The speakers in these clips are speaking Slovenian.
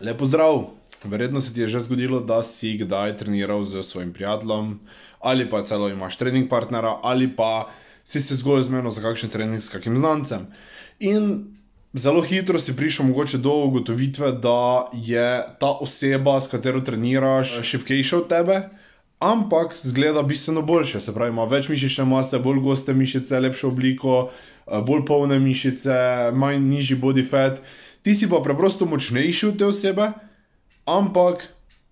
Lepo zdrav! Verjetno se ti je že zgodilo, da si kdaj treniral z svojim prijateljem, ali pa celo imaš trening partnera, ali pa si se zgolj zmenil za kakšen trening s kakim znancem. In zelo hitro si prišel mogoče do ugotovitve, da je ta oseba, s katero treniraš, šipkejša od tebe, ampak zgleda bistveno boljše. Se pravi, ima več mišične mase, bolj goste mišice, lepšo obliko, bolj polne mišice, manj nižji body fat. Ti si pa preprosto močnejši od te osebe, ampak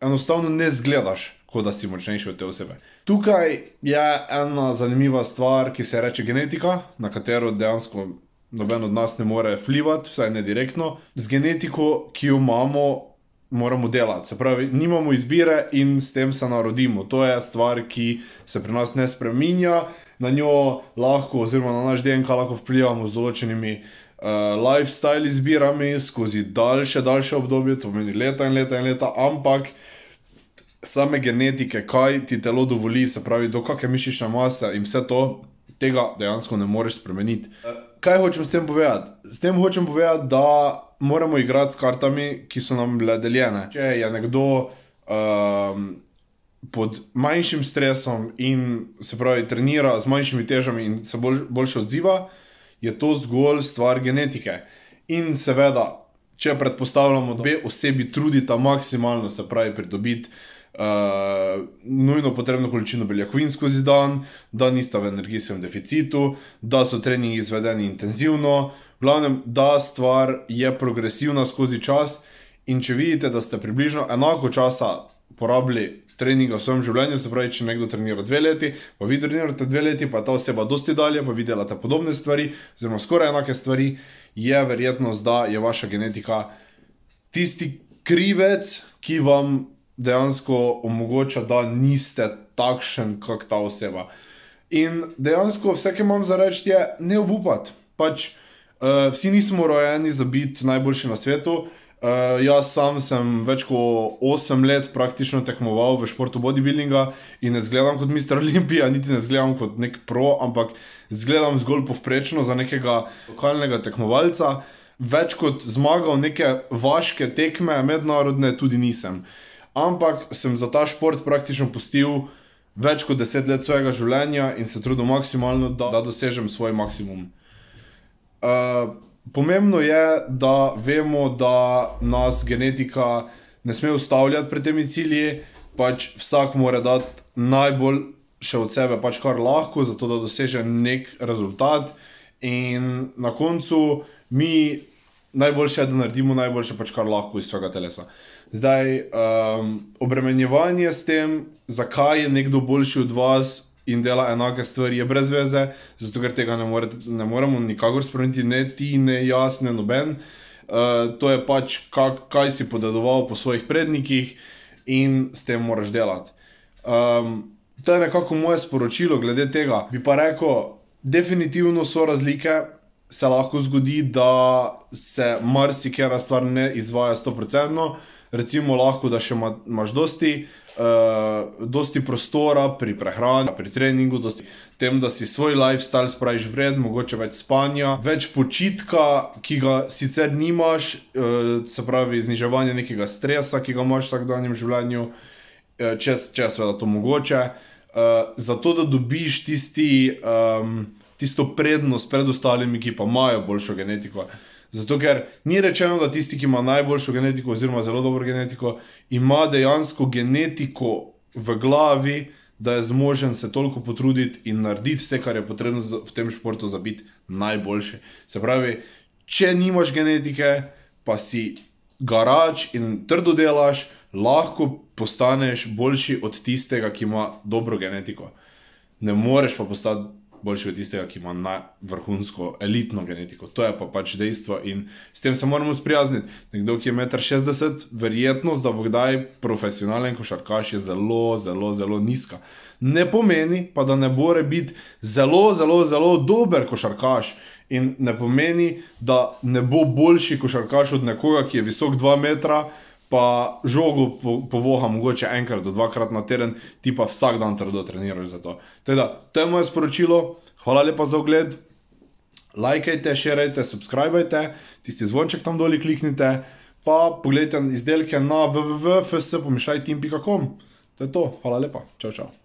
enostavno ne zgledaš, kot da si močnejši od te osebe. Tukaj je ena zanimiva stvar, ki se reče genetika, na katero dejansko noben od nas ne more vplivati, vsaj ne direktno. Z genetiko, ki jo imamo, moramo delati. Se pravi, nimamo izbire in s tem se narodimo. To je stvar, ki se pri nas ne spreminja, na njo lahko oziroma na naš DNK lahko vplivamo z določenimi lifestyle izbirami skozi daljše, daljše obdobje, to pomeni leta in leta in leta, ampak same genetike, kaj ti telo dovoli, se pravi, do kake mišične mase in vse to, tega dejansko ne moreš spremeniti. Kaj hočem s tem povedati? S tem hočem povedati, da moramo igrati s kartami, ki so nam bile deljene. Če je nekdo pod manjšim stresom in, se pravi, trenira z manjšimi težami in se boljše odziva, je to zgolj stvar genetike. In seveda, če predpostavljamo, da obe osebi trudita maksimalno, se pravi, pridobiti nujno potrebno količino beljakovin skozi dan, da nista v energijskem deficitu, da so treningi izvedeni intenzivno, v glavnem, da stvar je progresivna skozi čas, in če vidite, da ste približno enako časa porabili treninga v svojem življenju, se pravi, če nekdo trenira dve leti, pa vi trenirate dve leti, pa je ta oseba dosti dalje, pa vi delate podobne stvari oziroma skoraj enake stvari, je verjetnost, da je vaša genetika tisti krivec, ki vam dejansko omogoča, da niste takšen kak ta oseba. In dejansko vse, kaj imam za reči, je ne obupati. Pač vsi nismo rojeni za biti najboljši na svetu, jaz sam sem več kot osem let praktično tekmoval v športu bodybuildinga in ne izgledam kot Mister Olympija, niti ne izgledam kot neki pro, ampak izgledam zgolj povprečno za nekega lokalnega tekmovalca. Več kot zmagal neke vaške tekme, mednarodne, tudi nisem. Ampak sem za ta šport praktično pustil več kot deset let svojega življenja in se trudil maksimalno, da dosežem svoj maksimum. Pomembno je, da vemo, da nas genetika ne sme ustavljati pred temi cilji, pač vsak mora dati najboljše od sebe, pač kar lahko, zato da doseže neki rezultat. In na koncu mi najboljše je, da naredimo najboljše pač, kar lahko iz svojega telesa. Zdaj, obremenjevanje s tem, zakaj je nekdo boljši od vas in dela enake stvari, je brez veze, zato ker tega ne ne moremo nikakor spremeniti, ne ti ne jaz ne noben. to je pač, kaj si podedoval po svojih prednikih, in s tem moraš delati. to je nekako moje sporočilo glede tega. Bi pa rekel, definitivno so razlike, se lahko zgodi, da se marsikatera stvar ne izvaja stoprocentno, recimo lahko, da še imaš dosti dosti prostora pri prehrani, pri treningu, dosti tem, da si svoj lifestyle spraviš v red, mogoče več spanja, več počitka, ki ga sicer nimaš, se pravi, zniževanje nekega stresa, ki ga imaš v vsakdanjem življenju, če če je seveda to mogoče. Zato, da dobiš tisti tisto prednost pred ostalimi, ki pa imajo boljšo genetiko. Zato ker ni rečeno, da tisti, ki ima najboljšo genetiko oziroma zelo dobro genetiko, ima dejansko genetiko v glavi, da je zmožen se toliko potruditi in narediti vse, kar je potrebno v tem športu za biti najboljši. Se pravi, če nimaš genetike, pa si garač in trdo delaš, lahko postaneš boljši od tistega, ki ima dobro genetiko. Ne moreš pa postati boljši od tistega, ki ima vrhunsko, elitno genetiko. To je pa pač dejstvo in s tem se moramo sprijazniti. Nekdo, ki je meter šestdeset, verjetnost, da bo kdaj profesionalen košarkaš, je zelo, zelo, zelo nizka. Ne pomeni pa, da ne more biti zelo, zelo, zelo dober košarkaš. In ne pomeni, da ne bo boljši košarkaš od nekoga, ki je visok dva metra, pa žogo povoha mogoče enkrat do dvakrat na teden, ti pa vsak dan trdo treniraš za to. Tako da, to je moje sporočilo, hvala lepa za ogled, lajkajte, šerajte, subskribajte, tisti zvonček tam doli kliknite, pa pogledajte izdelke na www.fs.pomišljajteam.com. To je to, hvala lepa, čau, čau.